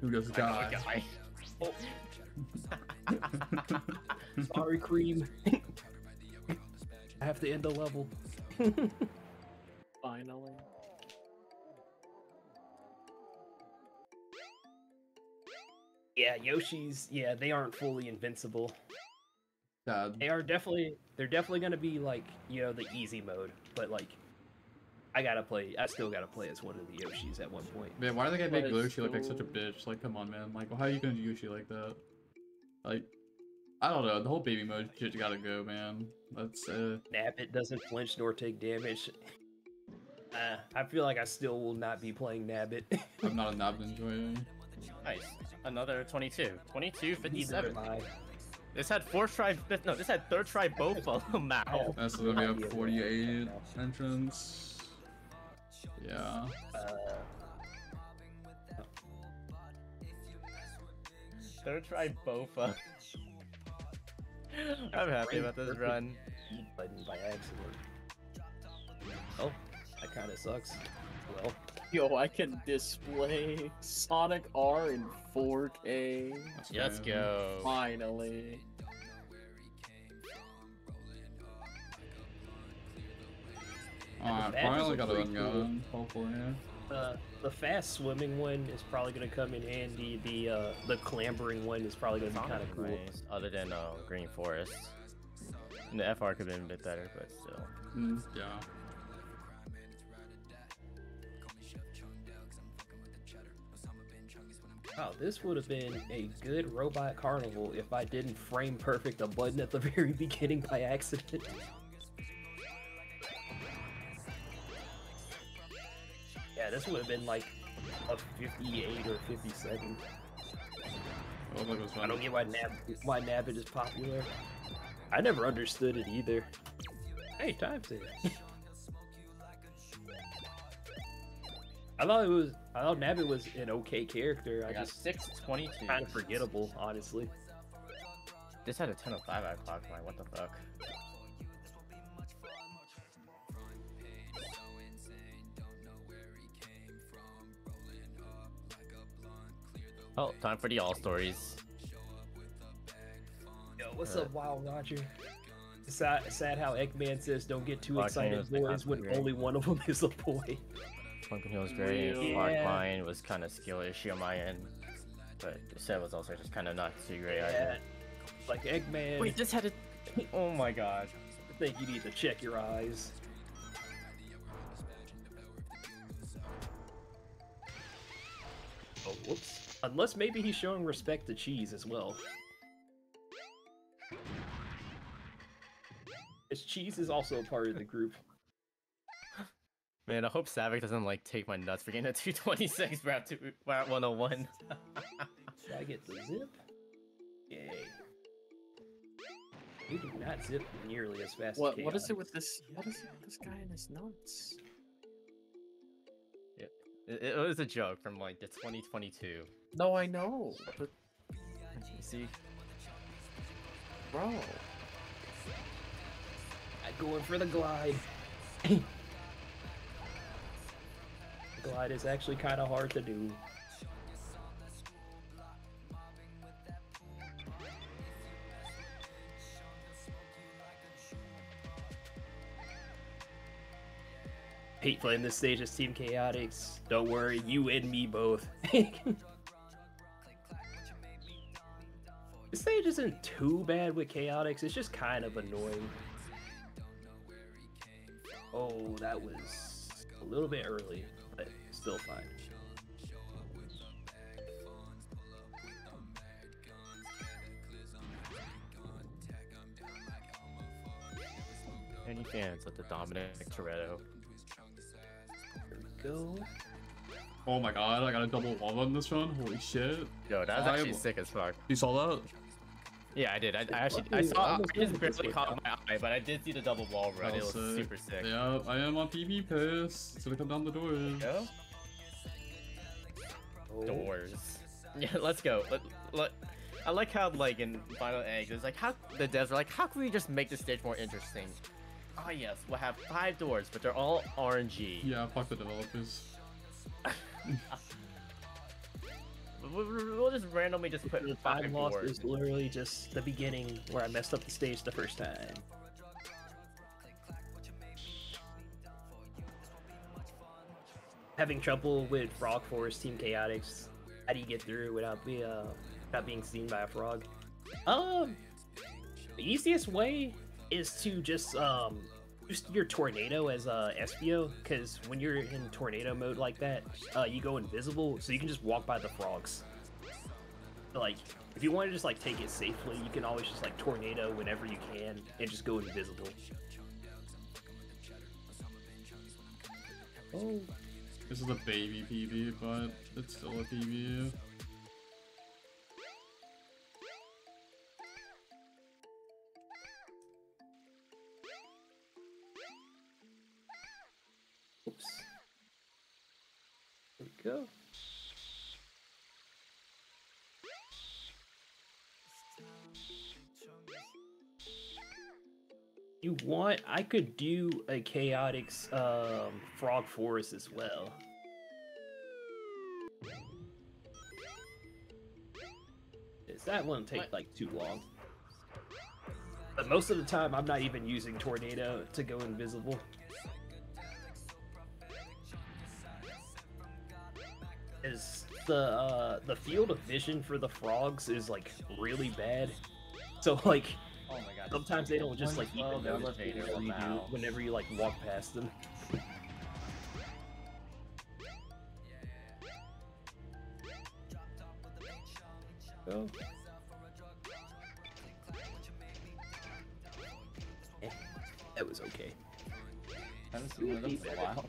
Who does I know die? a guy. Oh. Sorry, cream. I have to end the level. Finally. Yeah, Yoshi's. Yeah, they aren't fully invincible. Dad. They are definitely. They're definitely gonna be like you know the easy mode, but like. I gotta play. I still gotta play as one of the Yoshis at one point. Man, why do they gotta make But it's Yoshi look like such a bitch? Like, come on, man. Like, how are you gonna do Yoshi like that? Like, I don't know. The whole baby mode shit gotta go, man. That's uh. Nabbit doesn't flinch nor take damage. Uh, I feel like I still will not be playing Nabbit. I'm not a knob enjoyer. Nice. Another 22. 22, 57. This had fourth try. No, this had third try both of them out. That's gonna be a 48 I'm entrance. Yeah. Uh, Third try both. I'm happy about this run. Button by accident. Oh, that kind of sucks. Well, Yo, I can display Sonic R in 4K. Let's Let's go. Finally. Alright, finally got it pretty cool. going. Hopefully. uh, the fast swimming one is probably gonna come in handy. The uh, the clambering one is probably gonna be kind of cool. Nice, Other than uh, Green Forest. And the FR could have been a bit better, but still. Mm, yeah. Wow, this would have been a good robot carnival if I didn't frame perfect a button at the very beginning by accident. Yeah, this would have been like a 58 or 57. It looked like I don't get why Nab why Nabbit is popular. I never understood it either. Hey, time's it. I thought it was. I thought Nabbit was an okay character. I, I got just 622. kind of forgettable, honestly. This had a 10 of 5 I clocked mine. What the fuck? Oh, time for the all stories. Yo, what's Uh, up, Wild Roger? It's sad, sad how Eggman says don't get too Fucking excited, boys, when right? only one of them is a boy. Funkin' Hill was great. Yeah. Mine was kind of skill issue on my end. But set was also just kind of not too great Yeah. either. Like Eggman, Wait, this had a. Oh my god. I think you need to check your eyes. Oh, whoops. Unless maybe he's showing respect to cheese as well. His cheese is also a part of the group. Man, I hope Savik doesn't like take my nuts for getting a 226 Route, two, route 101. Should I get the zip? Yay. You do not zip nearly as fast What as what is it with this what is it with this guy and his nuts? It, it was a joke from like the 2022. No, I know, but You see? bro. I'm going for the glide. glide is actually kind of hard to do. Hate playing this stage as Team Chaotix. Don't worry, you and me both. this stage isn't too bad with Chaotix, it's just kind of annoying. Oh, that was a little bit early, but still fine. Any fans of the Dominic Toretto? There we go. Oh my god, I got a double wall on this run. Holy shit. Yo, that's I actually will- sick as fuck. You saw that? Yeah, I did. I, I actually, I saw, I almost just barely caught my eye, but I did see the double wall run. That It was was sick. super sick. Yeah, I am on PB piss. It's gonna come down the door. Go. Oh, Doors. Yeah, let's go. Let, let, I like how like in Final Eggs, it's like how the devs are like, how can we just make the stage more interesting? Oh yes, we'll have five doors, but they're all RNG. Yeah, fuck the developers. we'll, we'll just randomly just put The five time loss doors. is literally just the beginning where I messed up the stage the first time. Having trouble with Frog Forest, Team Chaotix. How do you get through without be uh without being seen by a frog? Um, the easiest way is to just um use your tornado as a SPO because when you're in tornado mode like that, uh, you go invisible, so you can just walk by the frogs. Like, if you want to just like take it safely, you can always just like tornado whenever you can and just go invisible. Oh, This is a baby PB, but it's still a PB. Go. You want? I could do a chaotix um, frog forest as well. Is that won't take What? like too long. But most of the time, I'm not even using tornado to go invisible. Is the uh, the field of vision for the frogs is like really bad. So like Oh my god. sometimes they don't just like even 112 notice elevator whenever you, do, whenever you like walk past them. Oh. Eh, that was okay. I haven't seen one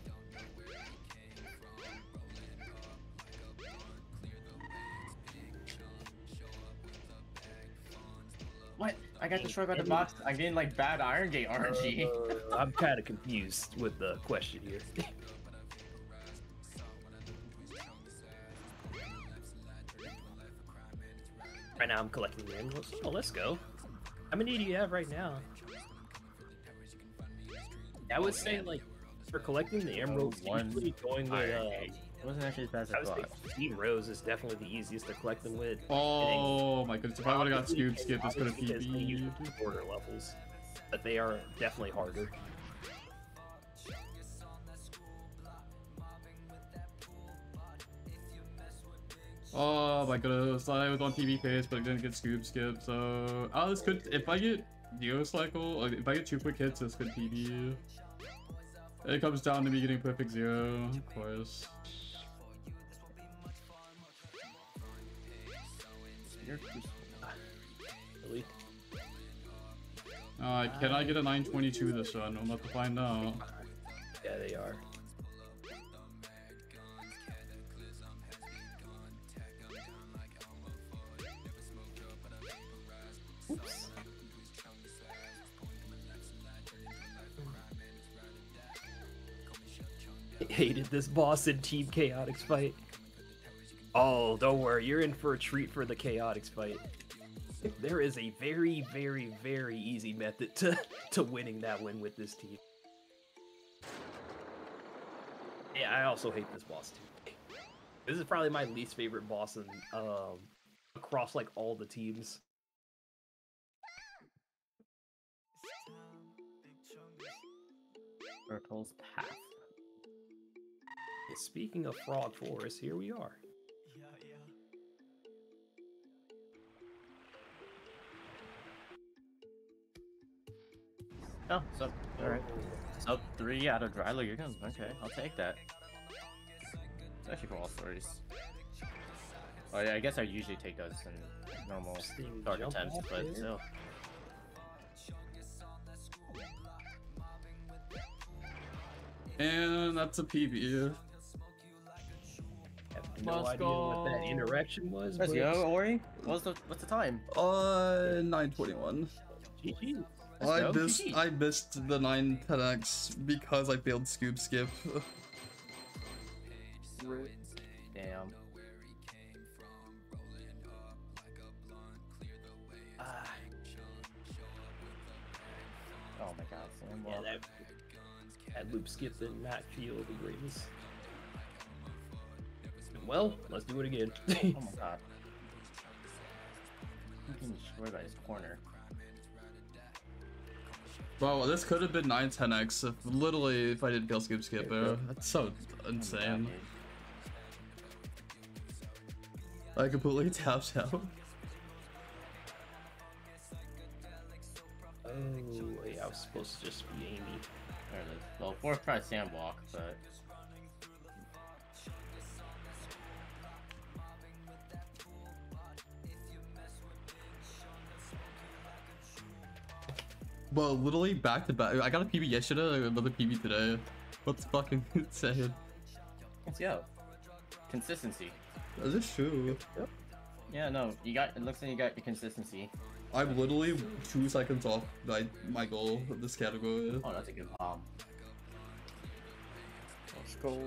I got destroyed by the box. I'm getting like bad Iron Gate RNG. Uh, I'm kind of confused with the question here. right now, I'm collecting the emeralds. Oh, let's go. How many do you have right now? I would say, like, for collecting the emeralds, one usually going with, uh, Gate. It wasn't actually as bad as I I thought. Team Rose is definitely the easiest to collect them with. Oh my goodness, if I would've got Obviously, Scoop Skip, this could've obviously, because they use PB'd. Border levels, but they are definitely harder. Oh my goodness, I was on PB pace, but I didn't get Scoop Skip, so... Oh, this could... If I get Neo Cycle, like, if I get two quick hits, this could PB. It comes down to me getting perfect zero, of course. You're too Really? Uh, can I get a 922 this one? I'm about to find out. Yeah, they are. Oops. Hated this boss in Team Chaotix fight. Oh, don't worry, you're in for a treat for the Chaotix fight. There is a very, very, very easy method to, to winning that win with this team. Yeah, I also hate this boss too. This is probably my least favorite boss in um across like all the teams. Turtle's Path. Speaking of Frog Forest, here we are. Oh, so alright. So three out of dry lagoons. Okay, I'll take that. It's actually for all stories. Oh yeah, I guess I usually take those in normal Interesting start jump attempts, off but there. still. And that's a PB. I have no Let's idea what that interaction was. Let's but go, Auri. What's the what's the time? Uh, 921. GG. I go, missed GG. I missed the 910x because I failed Scoop Skip. Damn. Oh my god, Sam. yeah, that, that loop skip did not feel the greatest. Well, let's do it again. Oh my god. I'm getting destroyed by this corner. Bro, this could have been 9 10x if literally if I didn't kill skip skip bro. That's so insane. I completely tapped out. oh, yeah, I was supposed to just be Amy. There it is. Well, fourth try sandwalk, but Bro, literally back to back. I got a PB yesterday, another PB today. What's fucking insane? let's go. Consistency. Is this true? Yeah, no, you got. It looks like you got your consistency. I'm literally two seconds off my, my goal of this category. Oh, that's a good bomb. Let's go.